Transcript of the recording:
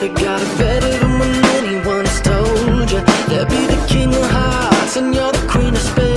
They got it better than when anyone's told you They'll be the king of hearts and you're the queen of spades.